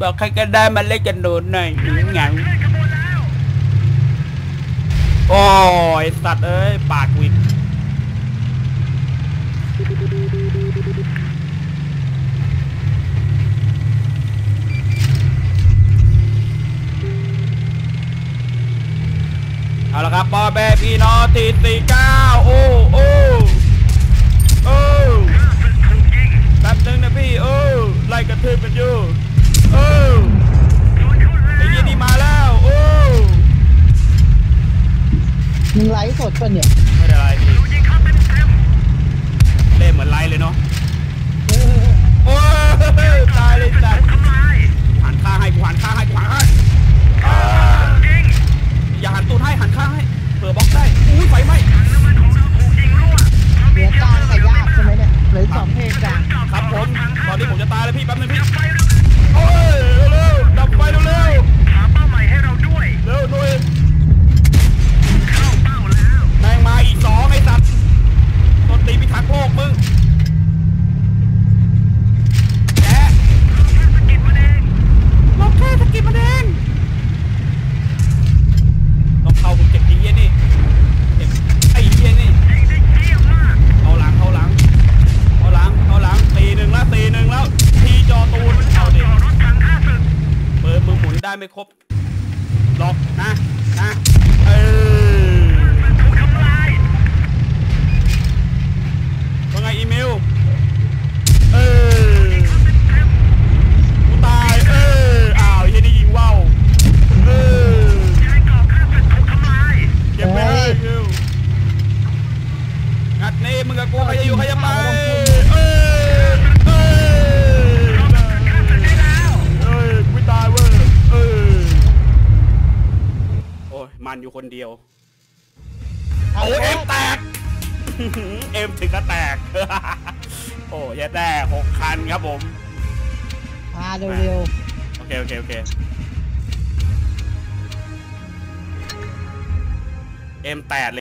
บอกใครก็ได้มาเล่นกันโดนหน่อยหงังโอ้ยสัตว์เอ้ย ปากวินเอาละครับปอแบพี่น้องตีสี่เก้าโอ้โอ้ มึงไลฟ์สดป่ะเนี่ยไม่ได้อะไรพี่เล่นเหมือนไล่เลยเนาะเออโอ้ยตายเลยตายหันข้างให้กูหันข้างให้กูหันข้างให้อ่าอย่าหันตูดให้หันข้างให้เผื่อบล็อกได้อุ้ยไฟไหม้เหลือกลางกับยากใช่ไหมเนี่ยเหลืออกสองเพลงกลางครับผมตอนนี้ผมจะตายแล้วพี่แป๊บนึงพี่โอ้ยเร็วๆดับไฟเร็วๆเร็วหน่อยแม่งมาอีกสองไอ้สัตว์ต้นตีพิทักษ์โลกมึงแกล็อกแค่สกิปมันเองต้องเข้าคุณเก็บไอ้เหี้ยนี่เก็บไอ้เหี้ยนี่เอาหลังเอาหลังเอาหลังเอาหลังตีหนึ่งแล้วตีหนึ่งแล้วทีจอตูนเอาดิเบอร์มือหมุน ได้ไม่ครบล็อกนะนะเออว่าไงอีเมลเออกูตายเอออ้าวเฮียนี่ยิงว่าวเออเก็บไปเลยคิวงัดนี่มึงกับกูใครจะอยู่ใครจะไป มันอยู่คนเดียวเอาโอ้เอ็มแล้วแตกเอ็มถึงก็แตก โอ้ยแย่หกคันครับผมพาเร็วโอเคโอเคโอเคเอ็มแตกเลย